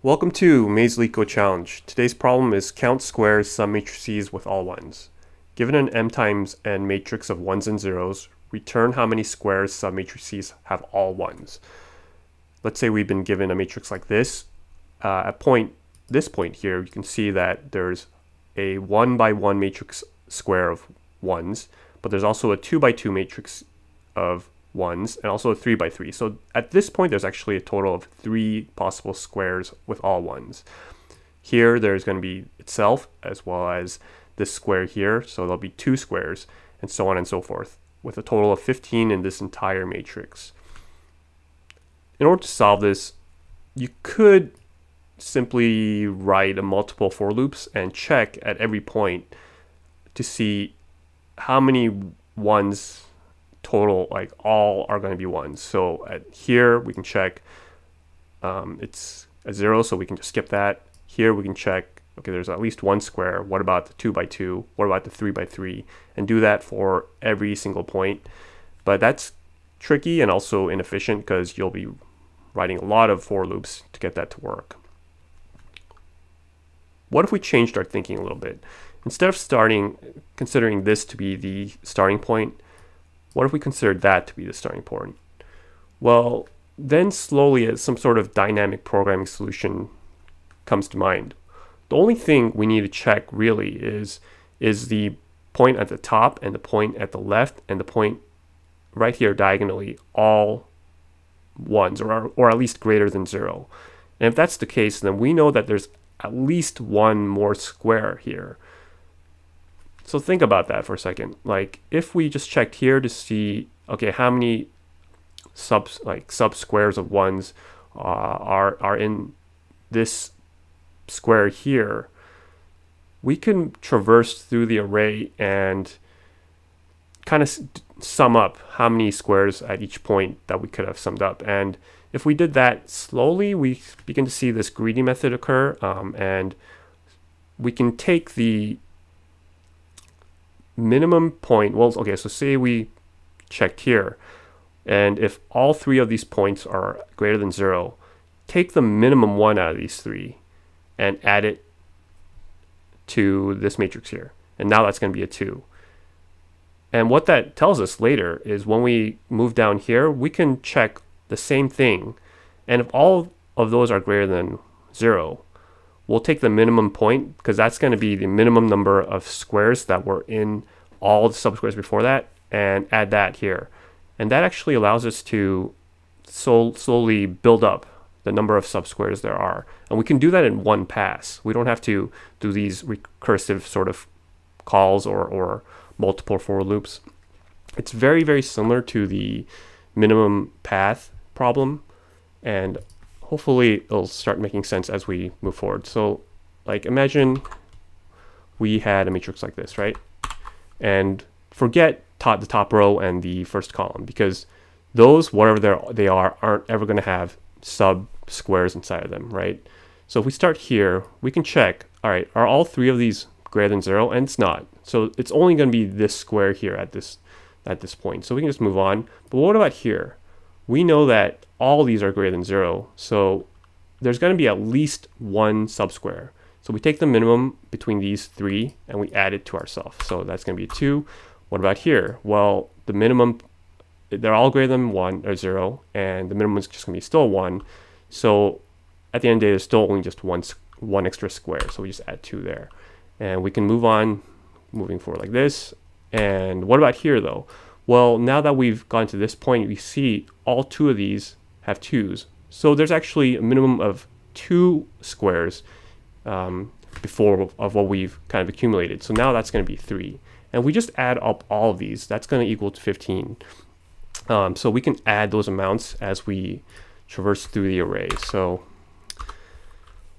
Welcome to May's LeetCode Challenge. Today's problem is count squares submatrices with all ones. Given an m times n matrix of ones and zeros, return how many squares submatrices have all ones. Let's say we've been given a matrix like this. Uh, at point this point here, you can see that there's a one by one matrix square of ones, but there's also a two by two matrix of ones and also a 3 by 3. So at this point, there's actually a total of three possible squares with all ones. Here, there's going to be itself as well as this square here. So there'll be two squares and so on and so forth with a total of 15 in this entire matrix. In order to solve this, you could simply write a multiple for loops and check at every point to see how many ones total, like all are going to be ones. So at here we can check um, it's a zero, so we can just skip that. Here we can check, okay, there's at least one square. What about the two by two? What about the three by three? And do that for every single point. But that's tricky and also inefficient because you'll be writing a lot of for loops to get that to work. What if we changed our thinking a little bit? Instead of starting, considering this to be the starting point, what if we considered that to be the starting point? Well, then slowly uh, some sort of dynamic programming solution comes to mind. The only thing we need to check really is is the point at the top and the point at the left and the point right here diagonally all ones or, or at least greater than zero. And if that's the case, then we know that there's at least one more square here. So think about that for a second. Like if we just checked here to see, okay, how many sub like sub squares of ones uh, are are in this square here, we can traverse through the array and kind of sum up how many squares at each point that we could have summed up. And if we did that slowly, we begin to see this greedy method occur, um, and we can take the minimum point, well, okay, so say we checked here, and if all three of these points are greater than zero, take the minimum one out of these three and add it to this matrix here. And now that's going to be a two. And what that tells us later is when we move down here, we can check the same thing. And if all of those are greater than zero, we'll take the minimum point because that's going to be the minimum number of squares that were in all the subsquares before that and add that here. And that actually allows us to so slowly build up the number of subsquares there are. And we can do that in one pass. We don't have to do these recursive sort of calls or, or multiple for loops. It's very, very similar to the minimum path problem. And hopefully it'll start making sense as we move forward. So like imagine we had a matrix like this, right? And forget top, the top row and the first column because those, whatever they are, aren't ever going to have sub squares inside of them, right? So if we start here, we can check, all right, are all three of these greater than zero? And it's not. So it's only going to be this square here at this at this point. So we can just move on. But what about here? We know that all these are greater than zero. So there's going to be at least one subsquare. So we take the minimum between these three and we add it to ourselves. So that's going to be two. What about here? Well, the minimum, they're all greater than one or zero, and the minimum is just going to be still one. So at the end of the day, there's still only just one, one extra square. So we just add two there. And we can move on, moving forward like this. And what about here though? Well, now that we've gotten to this point, we see all two of these have twos. So there's actually a minimum of two squares um, before of what we've kind of accumulated. So now that's going to be three. And we just add up all of these. That's going to equal to 15. Um, so we can add those amounts as we traverse through the array. So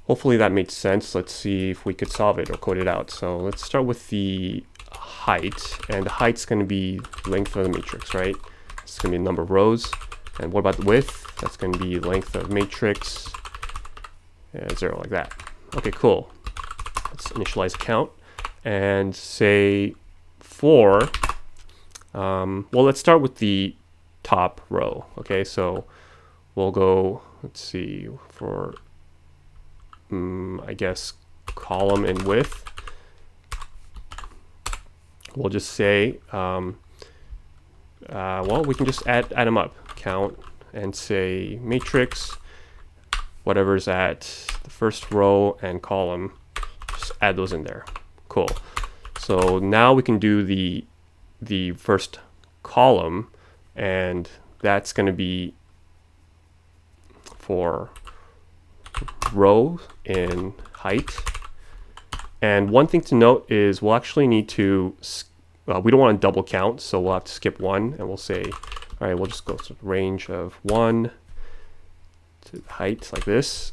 hopefully that made sense. Let's see if we could solve it or code it out. So let's start with the height. And the height's going to be length of the matrix, right? It's going to be number of rows. And what about the width? That's going to be length of matrix. Yeah, zero like that. Okay, cool. Let's initialize count and say for, um, well, let's start with the top row. Okay, so we'll go, let's see, for um, I guess, column and width. We'll just say, um, uh, well, we can just add, add them up, count, and say matrix, whatever's at the first row and column, just add those in there. Cool. So now we can do the the first column and that's going to be for row in height. And one thing to note is we'll actually need to, uh, we don't want to double count, so we'll have to skip one and we'll say, all right, we'll just go to range of one to height like this.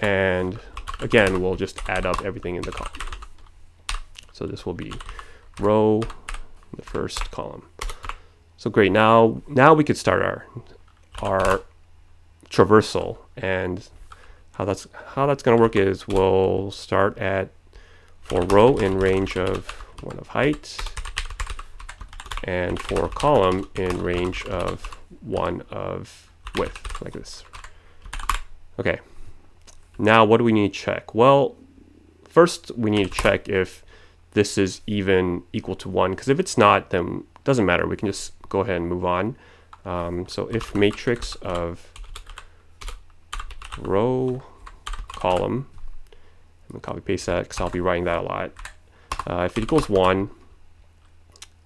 And again, we'll just add up everything in the column. So this will be row in the first column. So great, now now we could start our our traversal and how that's how that's going to work is we'll start at for row in range of one of height and for column in range of one of width like this. Okay. Now what do we need to check? Well, first we need to check if this is even equal to one because if it's not then it doesn't matter. We can just go ahead and move on. Um, so if matrix of row column, I'm gonna copy paste that because I'll be writing that a lot. Uh, if it equals one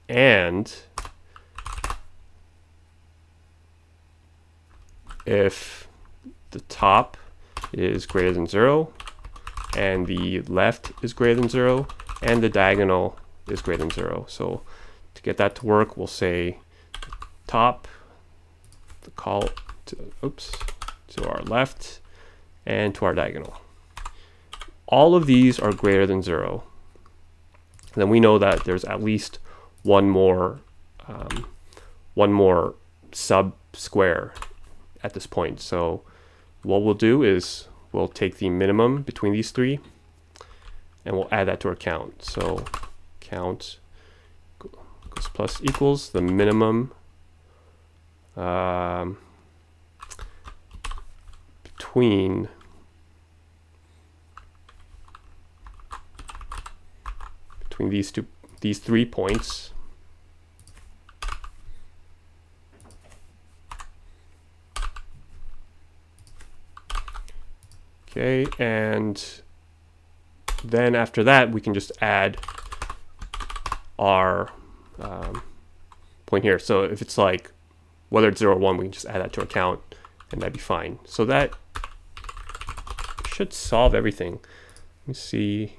and if the top is greater than zero and the left is greater than zero and the diagonal is greater than zero. So to get that to work, we'll say top, the call to, oops, to our left, and to our diagonal. All of these are greater than zero. And then we know that there's at least one more, um, one more sub square at this point. So what we'll do is we'll take the minimum between these three and we'll add that to our count. So count goes plus equals the minimum um, between between these two these three points okay and then after that we can just add our um, point here so if it's like whether it's 0 or 1, we can just add that to our count, and that'd be fine. So that should solve everything. Let me see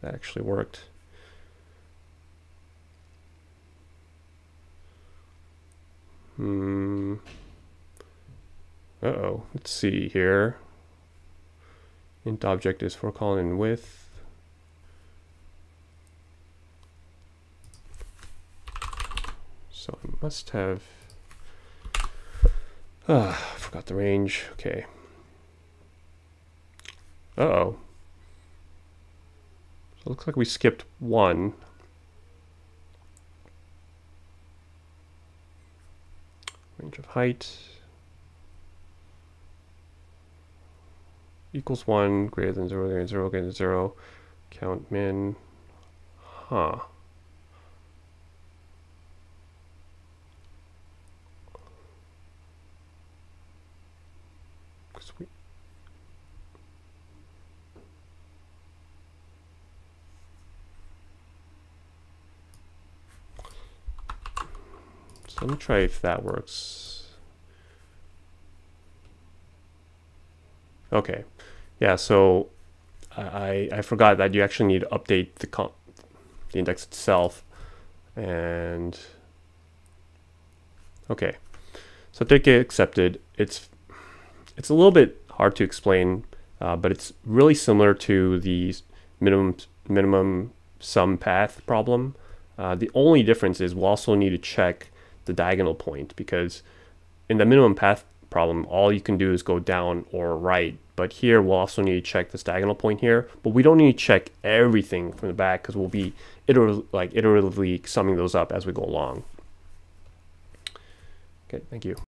that actually worked. Hmm. Uh-oh. Let's see here. Int object is for calling width. So I must have Ah, forgot the range. Okay. Uh-oh. So looks like we skipped one. Range of height. Equals one, greater than zero, greater than zero, greater than zero. Count min. Huh. So let me try if that works. Okay. Yeah, so I, I forgot that you actually need to update the, comp the index itself. And okay. So did get accepted. It's it's a little bit hard to explain, uh, but it's really similar to the minimum minimum sum path problem. Uh, the only difference is we'll also need to check the diagonal point because in the minimum path problem, all you can do is go down or right. But here we'll also need to check this diagonal point here, but we don't need to check everything from the back because we'll be iter like iteratively summing those up as we go along. Okay, thank you.